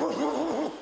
Oh,